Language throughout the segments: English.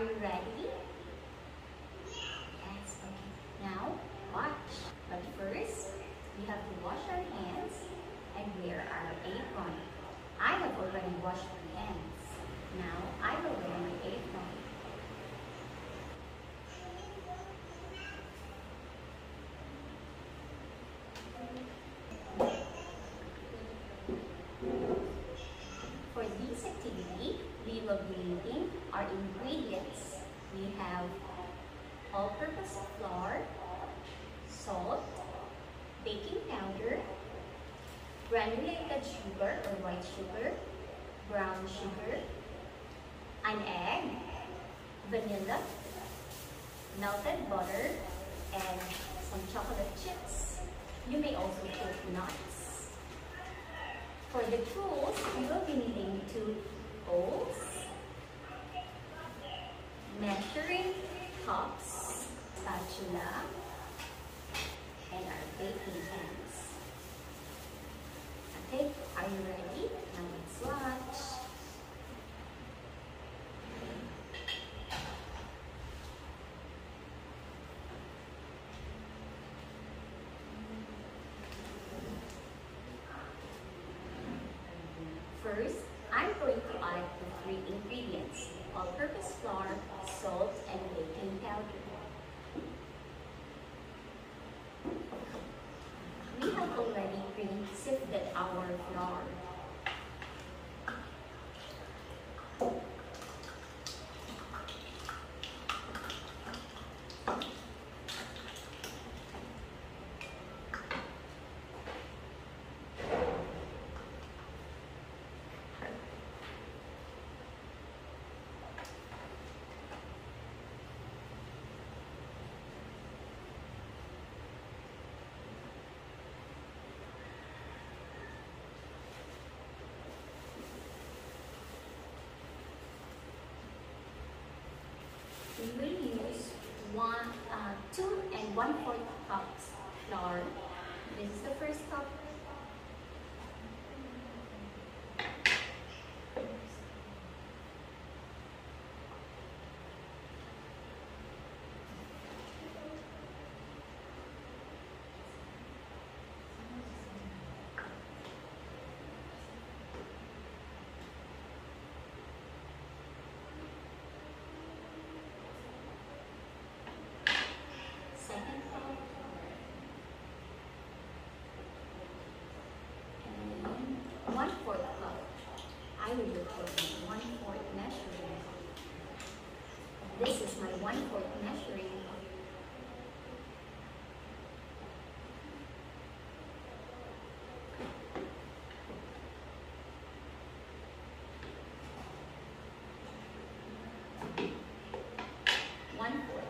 Are you ready? Yes, okay. Now, watch. But first, we have to wash our hands and wear our apron. I have already washed my hands. Now, I will wear my apron. For this activity, we will be needing our ingredients. We have all-purpose flour, salt, baking powder, granulated sugar or white sugar, brown sugar, an egg, vanilla, melted butter, and some chocolate chips. You may also put nuts. For the tools, you will be needing two bowls, measuring cups, spatula, and our baking pans. Okay, are you ready? Now let's watch. First, I'm going to add the three ingredients, all-purpose flour, salt, and baking powder. We have already pre-sifted our flour. We will use one, uh, two and one fourth cups flour. This is the first cup. Second cup. And one fourth cup. I will look for my one fourth measuring cup. This is my one fourth measuring cup. One fourth.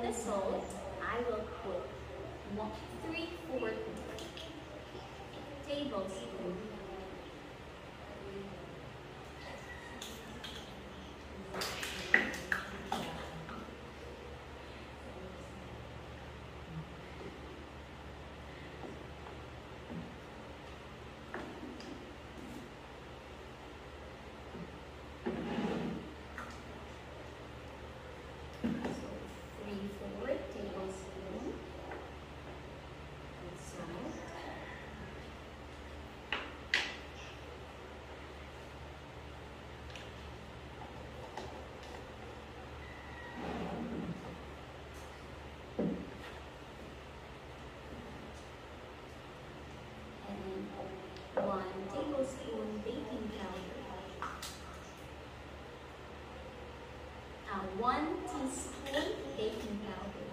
For the salt, I will put three fourth tablespoon. So three fourth tablespoon of salt. And then one tablespoon baking powder. Uh, one teaspoon baking powder.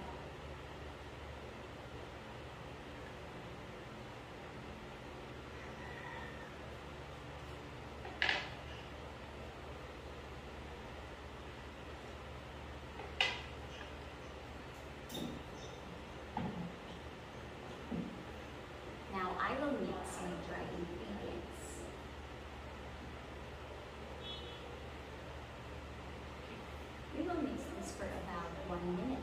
Now I will mix my dry ingredients. We will mix this for about one minute.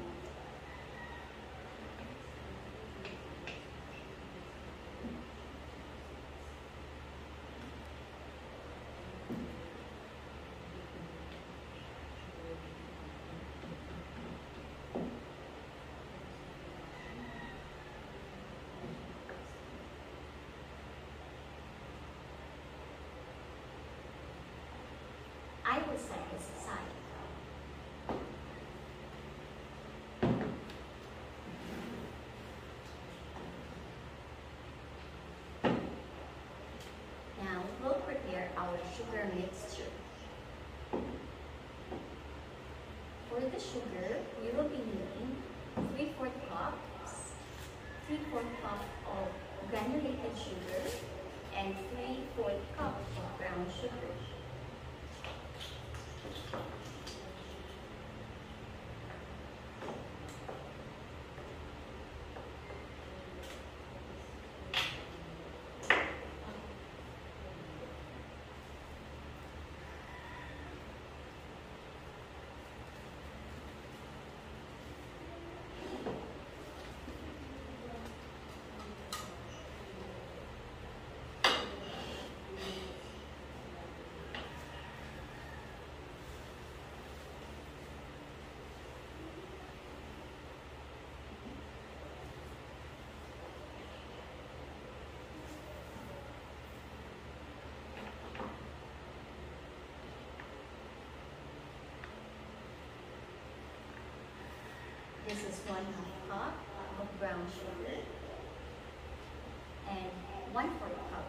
Sugar mixture. For the sugar, we will be needing 3 4 cups, 3 4 cup of granulated sugar, and 3 4 cup of brown sugar. This is one half cup of brown sugar and one fourth cup.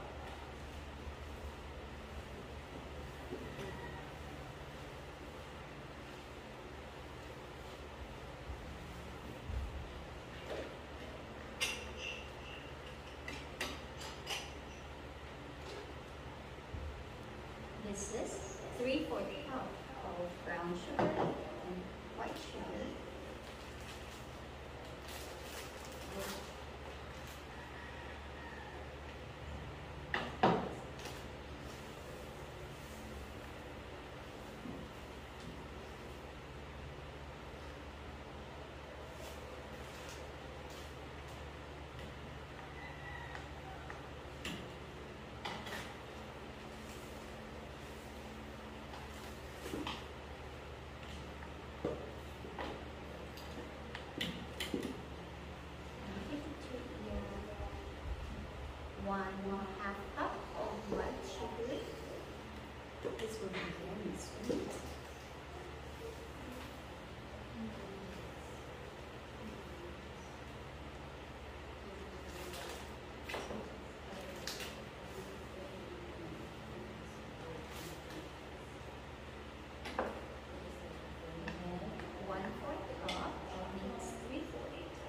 This is three fourth cup of brown sugar and white sugar. one half cup of white sugar. This will be very sweet. And one fourth cup means three fourths.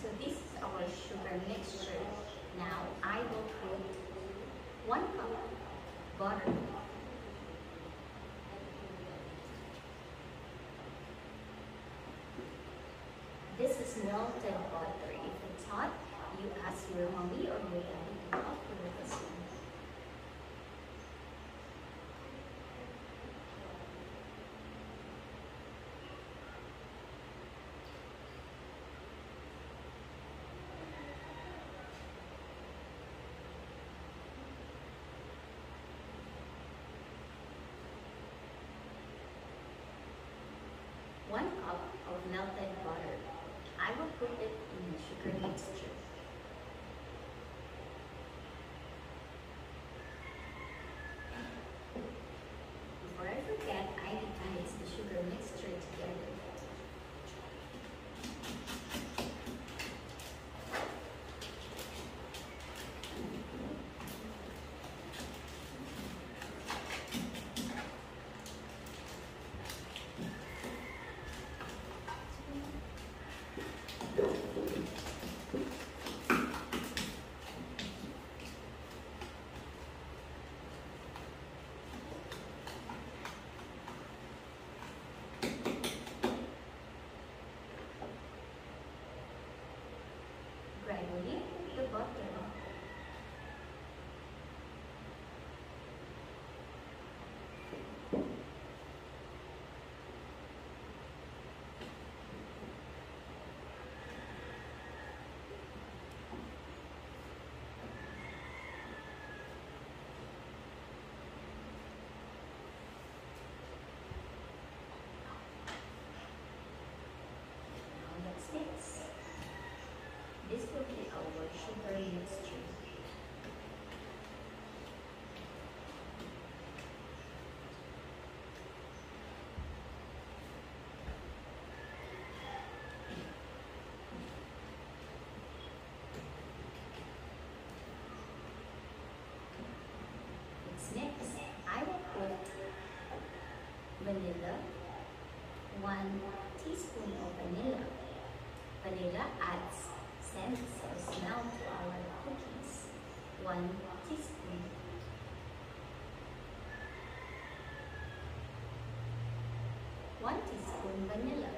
So this is our sugar mixture. Now I will put one cup butter. Melted butter. If it's hot, you ask your mommy or your daddy vanilla, 1 teaspoon of vanilla. Vanilla adds scent or smell to our cookies. 1 teaspoon. One teaspoon vanilla.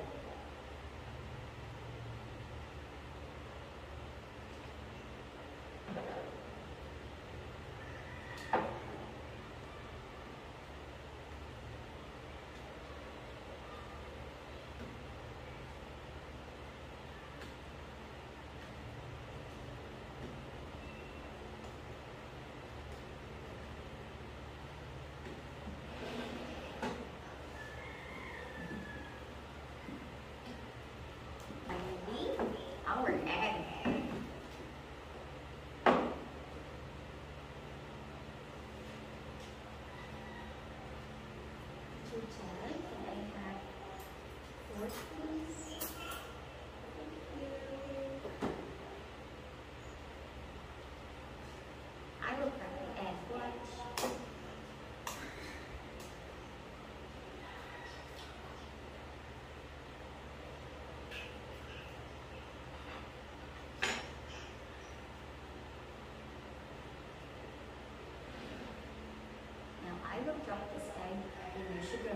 Finally, our egg. To check, I have four spoons. I will crack the egg. Watch. Drop this egg in the sugar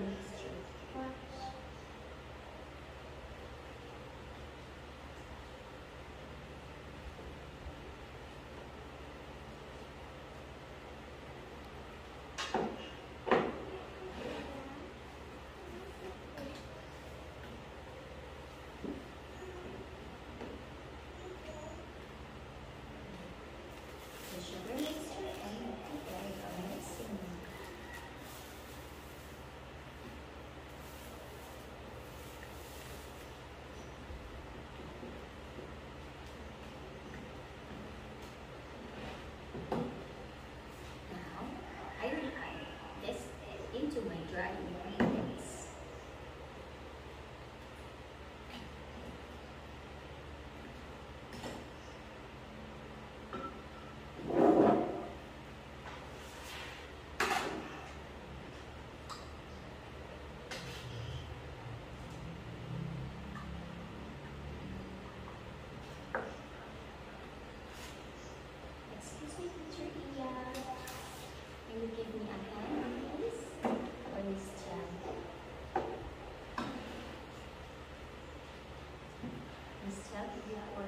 herself or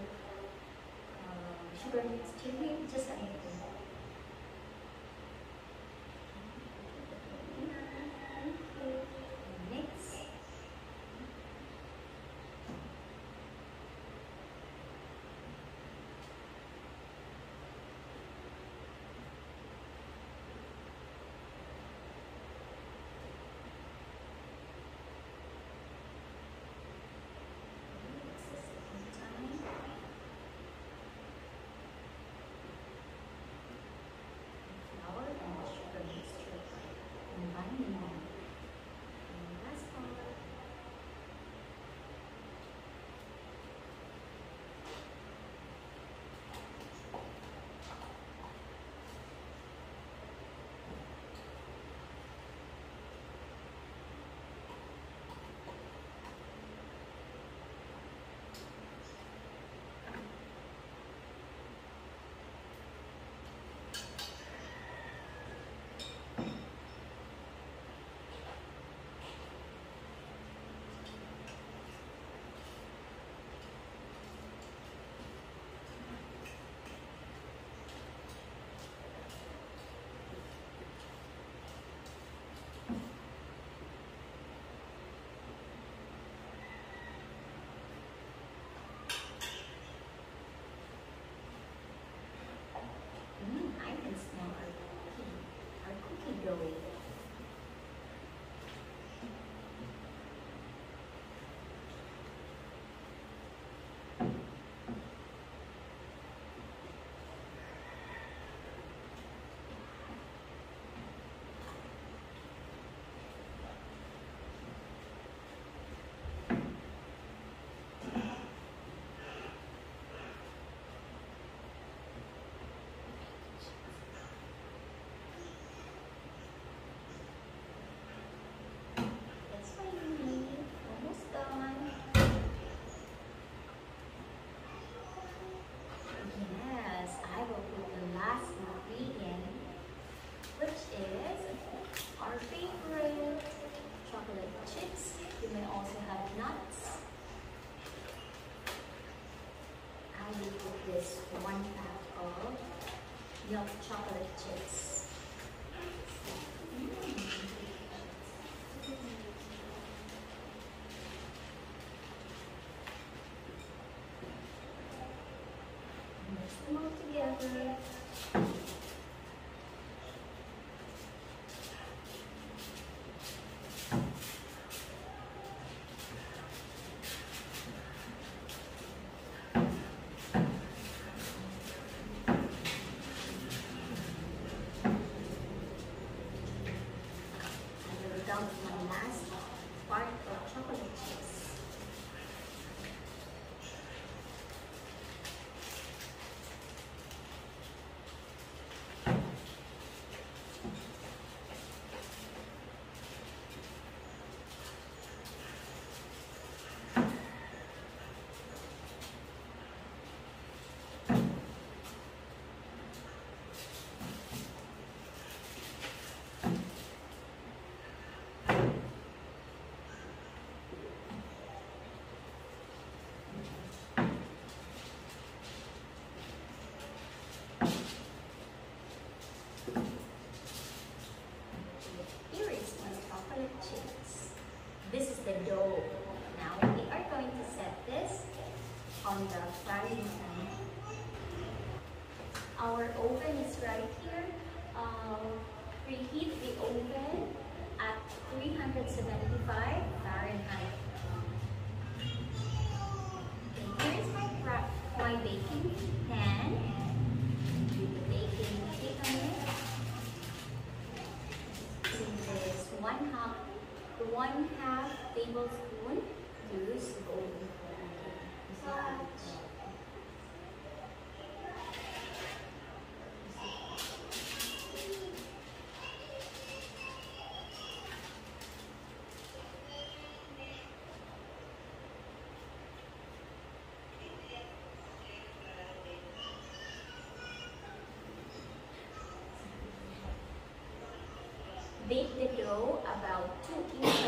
uh, she permits, she just anything. milk chocolate chips. Mix them all together. dough. Now we are going to set this on the frying pan. Our oven is right here. Um, preheat the oven at 375 They, the grow about two inches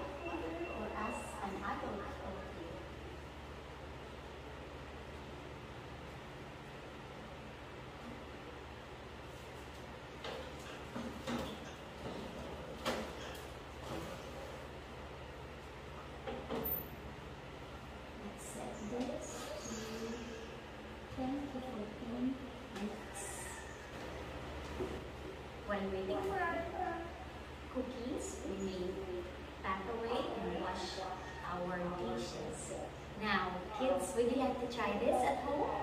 Cookies, we may pack away and wash our dishes. Now, kids, would you like to try this at home?